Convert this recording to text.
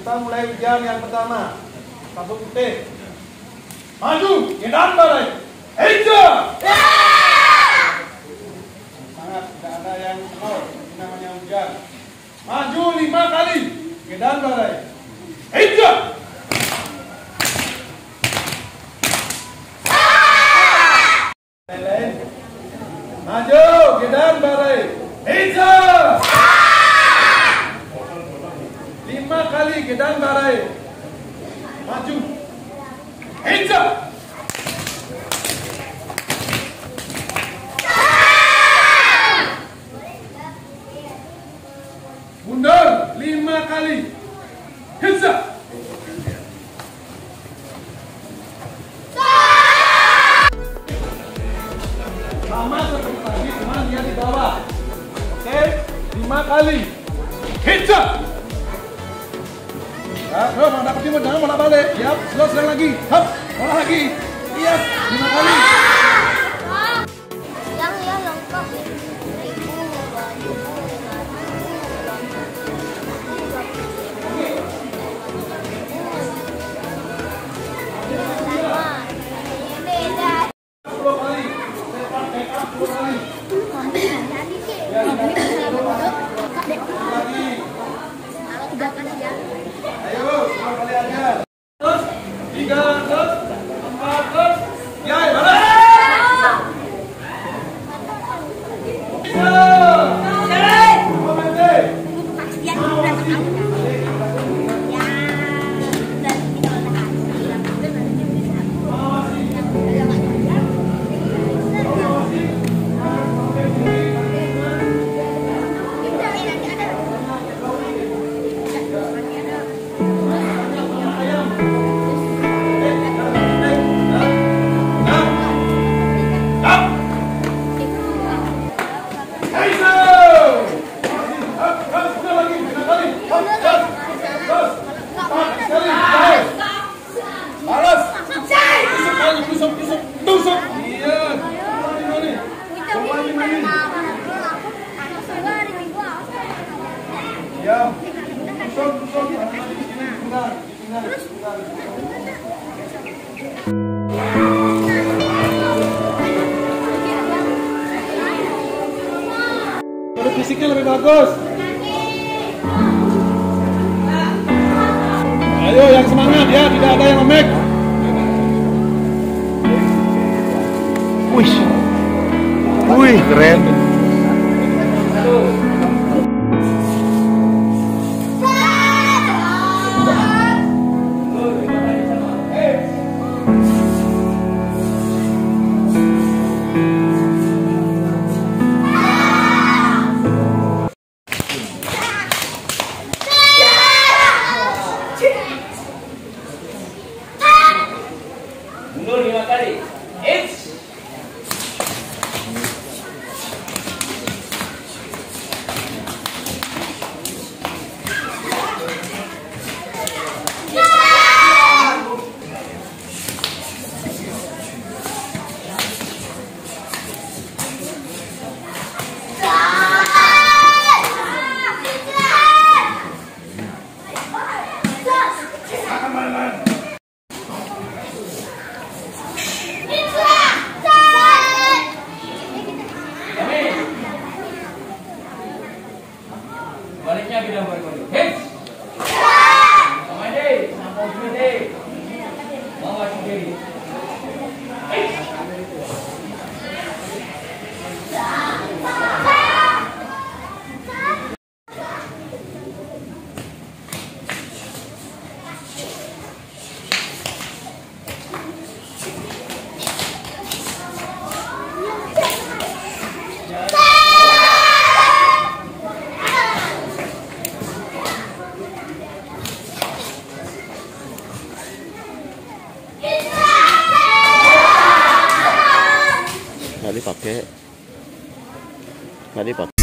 Kita mulai ujian yang pertama. Sabuk putih. Maju, gedan balai. Eja! Semangat, tidak ada yang nol. Ini namanya ujian. Maju lima kali. Gedan balai. Eja! Maju, gedan balai. Eja! Lima kali gedang barai maju. Eja mundur. Lima kali. Eja sama seperti tadi cuma dia di bawah. Oke lima kali. Eja Ya, terus mau dapat timur, jangan bola balik. Siap, slow sekali lagi. Hop, bola lagi. Iya, lima kali. Ya, tusuk, tusuk, tinggal, tinggal, tinggal. Jadi fisiknya lebih bagus. Ayo yang semangat ya, tidak ada yang lemek. Wih, wih keren. Mundur lima kali. Baliknya kita berkondok. Hei. Dipakai. Nggak dipakai